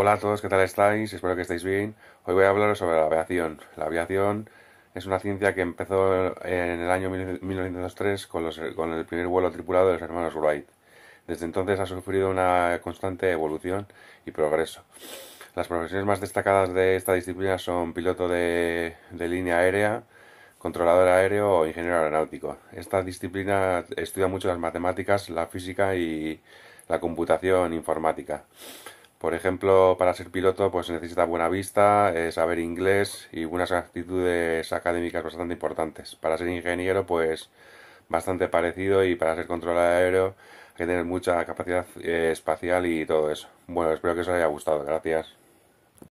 Hola a todos, ¿qué tal estáis? Espero que estéis bien. Hoy voy a hablaros sobre la aviación. La aviación es una ciencia que empezó en el año 1903 con, los, con el primer vuelo tripulado de los hermanos Wright. Desde entonces ha sufrido una constante evolución y progreso. Las profesiones más destacadas de esta disciplina son piloto de, de línea aérea, controlador aéreo o ingeniero aeronáutico. Esta disciplina estudia mucho las matemáticas, la física y la computación informática. Por ejemplo, para ser piloto pues necesita buena vista, eh, saber inglés y unas actitudes académicas bastante importantes. Para ser ingeniero pues bastante parecido y para ser controlador aéreo hay que tener mucha capacidad eh, espacial y todo eso. Bueno, espero que os haya gustado. Gracias.